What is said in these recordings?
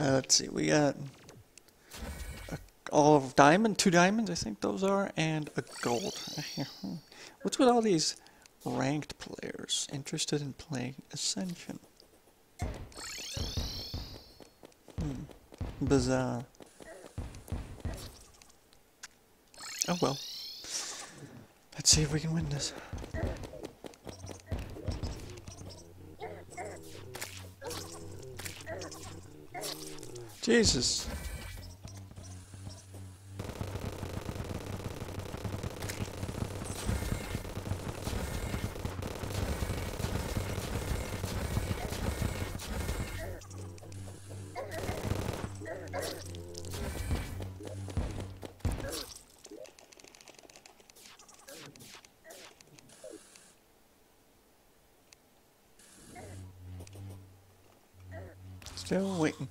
Uh, let's see, we got a, all of diamond, two diamonds, I think those are, and a gold. Hmm. What's with all these ranked players interested in playing Ascension? Hmm. Bizarre. Oh well. Let's see if we can win this. Jesus. Still waiting.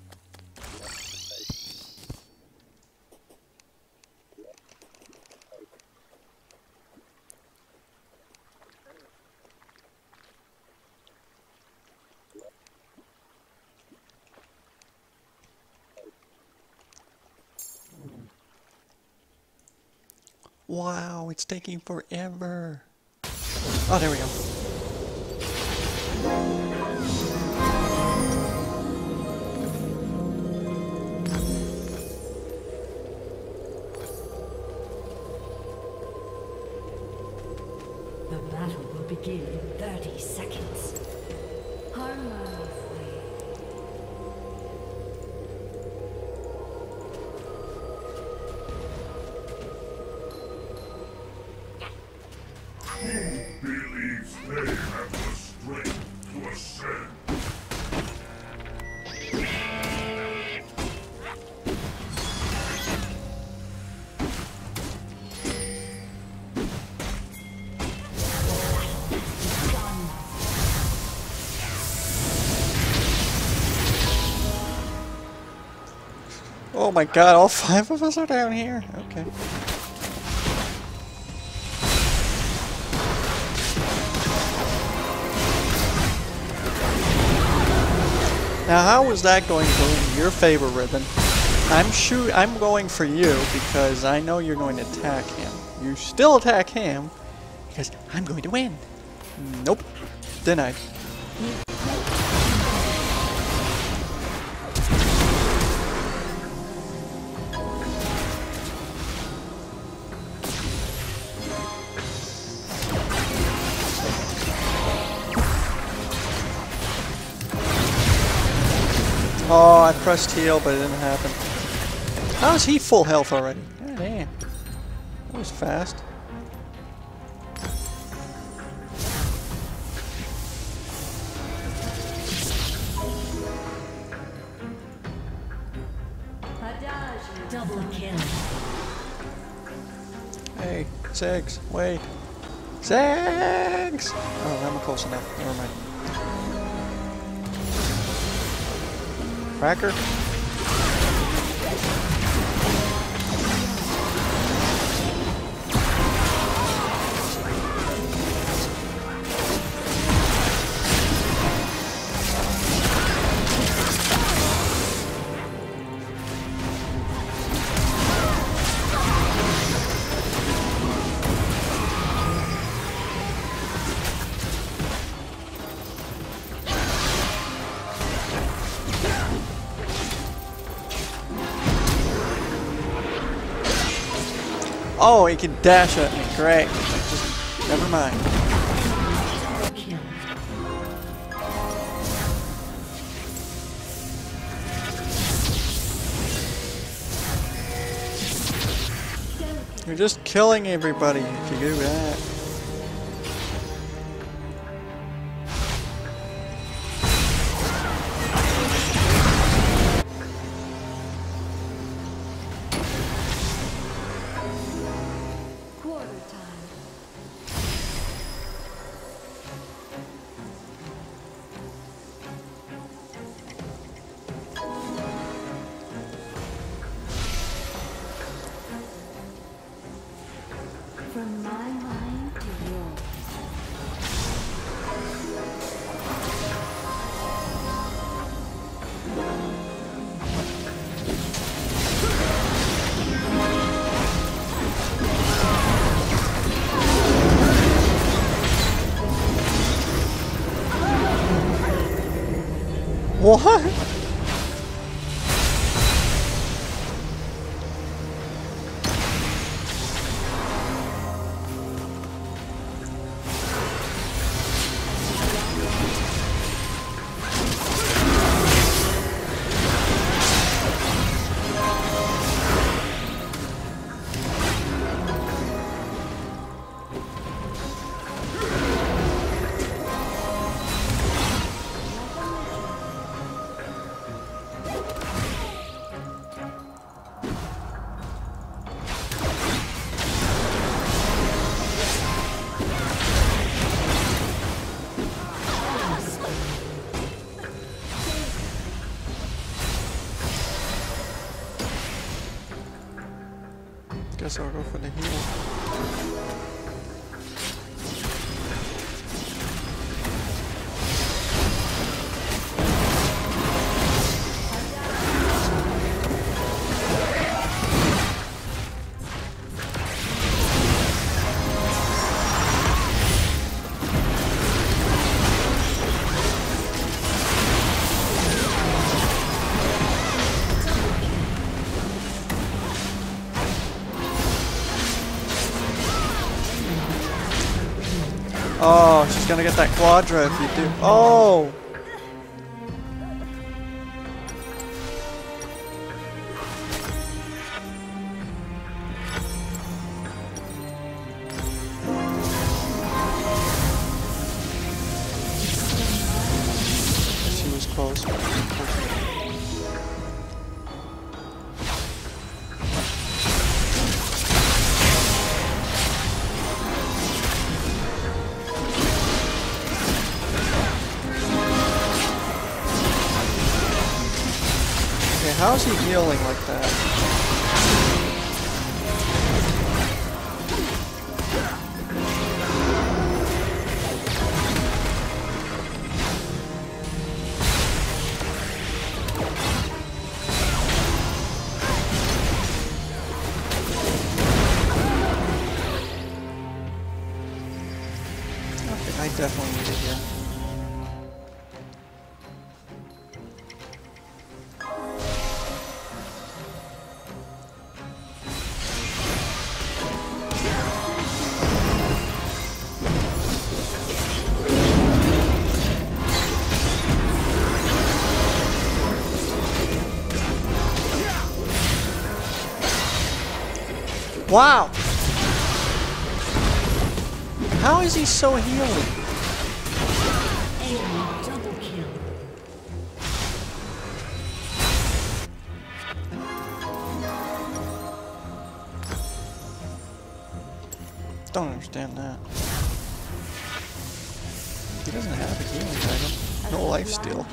Wow, it's taking forever. Oh, there we go. The battle will begin in 30 seconds. Harmoniously. Oh my god, all five of us are down here? Okay. Now how is that going to in your favor, Ribbon? I'm shoot I'm going for you because I know you're going to attack him. You still attack him because I'm going to win. Nope. Denied. Pressed heal, but it didn't happen. How is he full health already? God damn. That was fast. Double kill. Hey, Segs, wait. Segs! Oh, I'm close enough. Never mind. Cracker? Oh, he can dash at me. Great. Just, never mind. You're just killing everybody if you do that. Sorge für Oh, she's gonna get that quadra if you do. Oh! Okay, how is he healing like that? Wow! How is he so healing? Don't understand that. He doesn't have a healing item. No life steal.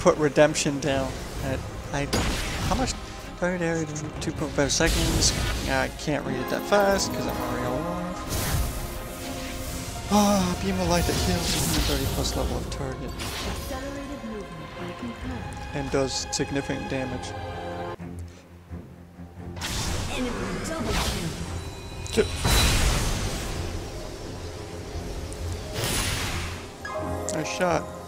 Put redemption down. At, I how much area? Two point five seconds. I can't read it that fast because I'm already alive. Ah, beam of light that heals 130 plus level of target and does significant damage. Kill. I shot.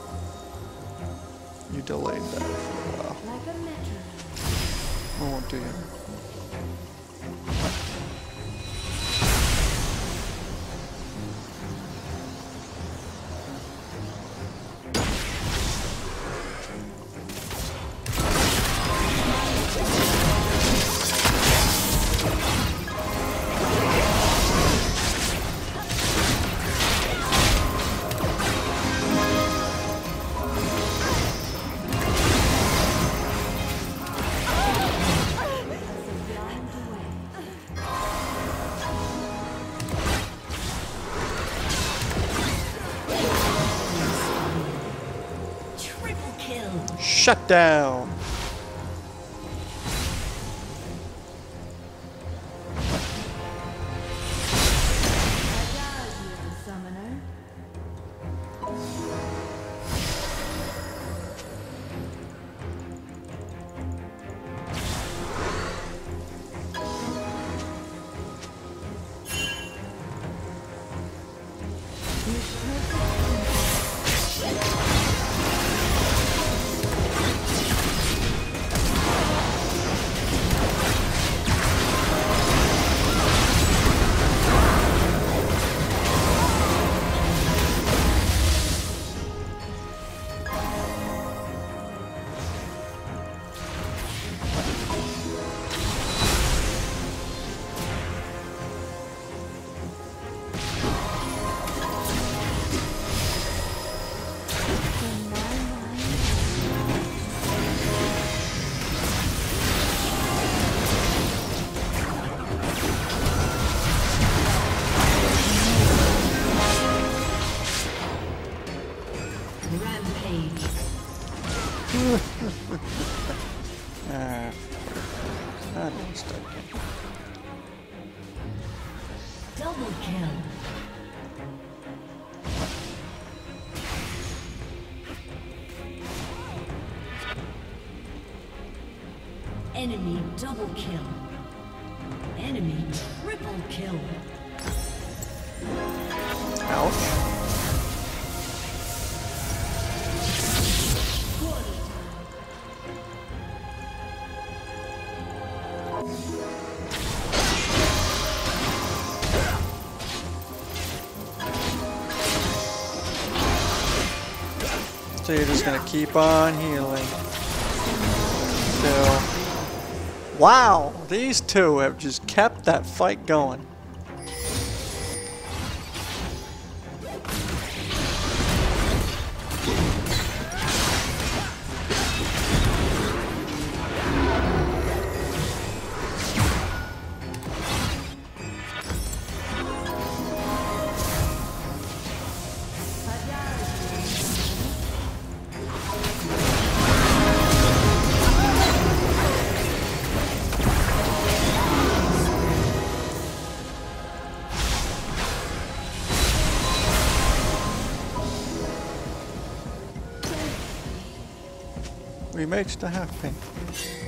You delayed that for a while. Like a. I won't do you. Shut down. Double kill. Enemy triple kill. Ouch. So you're just gonna keep on healing. Still. Wow, these two have just kept that fight going. Remakes to half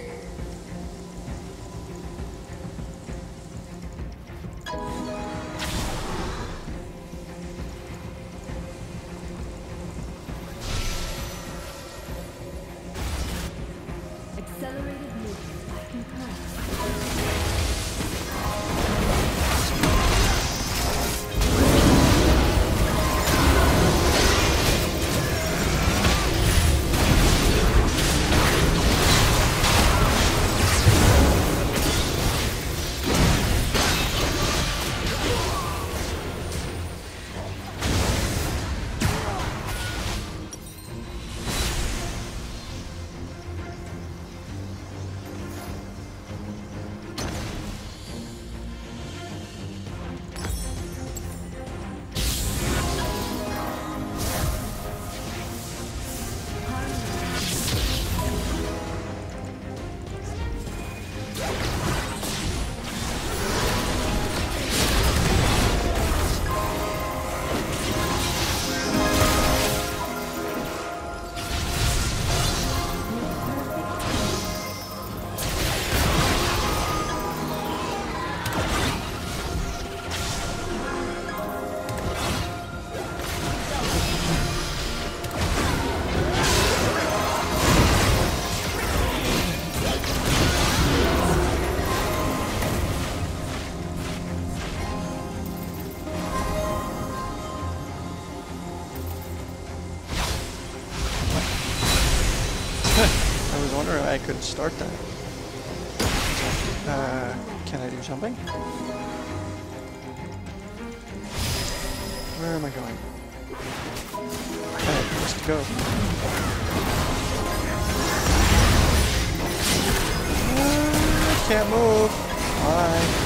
start that. Uh, can I do something? Where am I going? Oh, just to go. Uh, can't move. Why?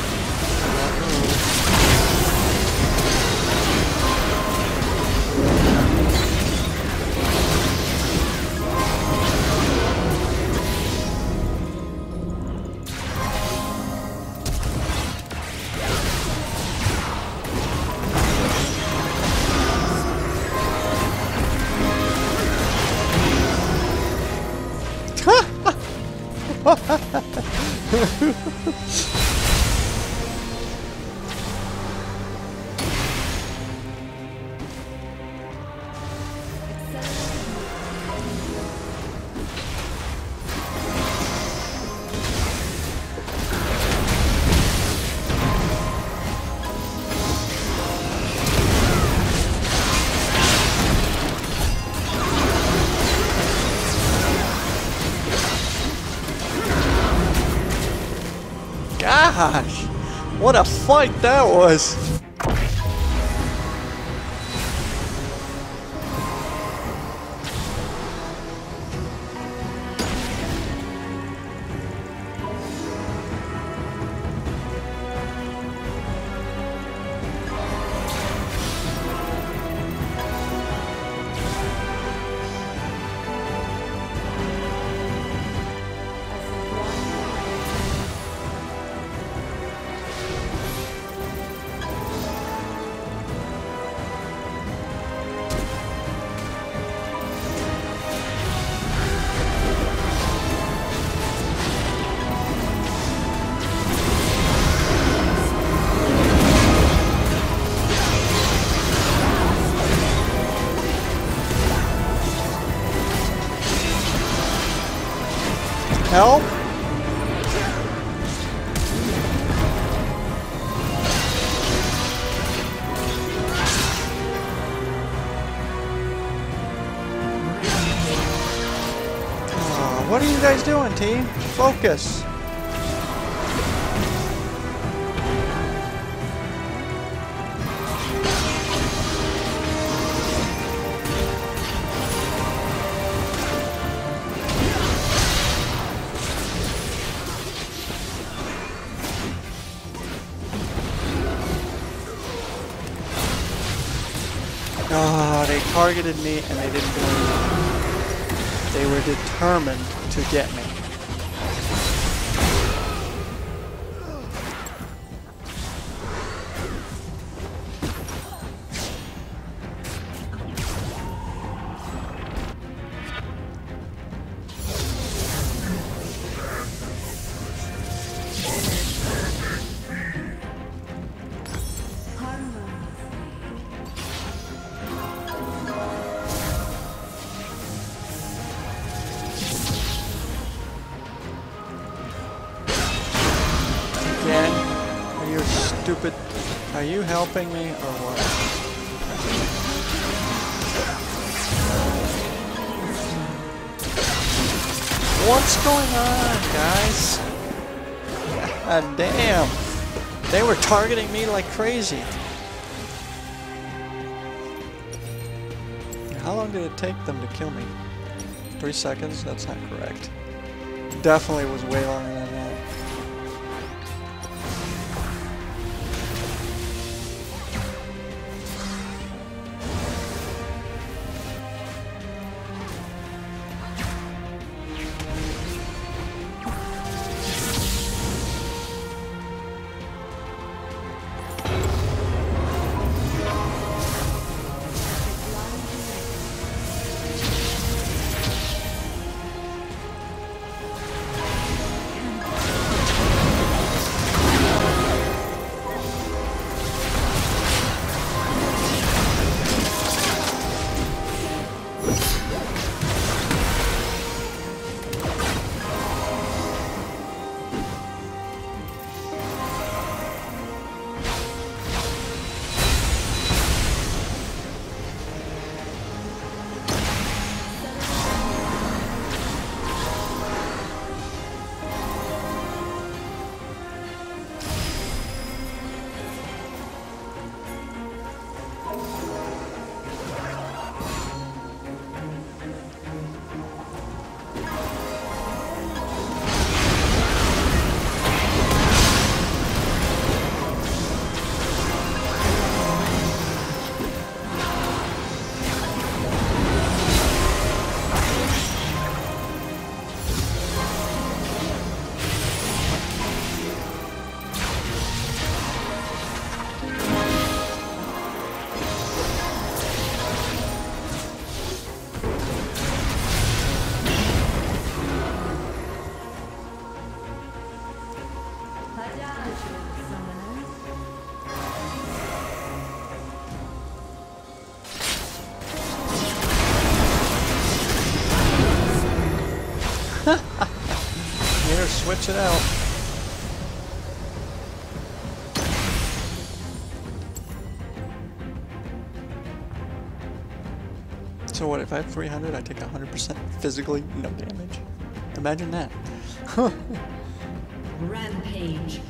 Gosh, what a fight that was! Help! Aw, what are you guys doing, team? Focus! Oh, they targeted me and they didn't do anything. They were determined to get me. Helping me or what? What's going on, guys? God ah, damn. They were targeting me like crazy. How long did it take them to kill me? Three seconds? That's not correct. Definitely was way longer switch it out. So what, if I have 300, I take 100% physically, no damage? Imagine that. Rampage.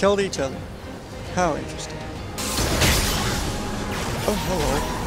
Killed each other. How interesting. Oh, hello.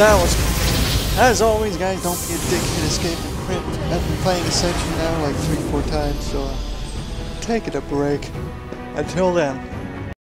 That was As always, guys, don't be a dick and escape and quit. I've been playing Ascension now like three, four times, so uh, take it a break. Until then,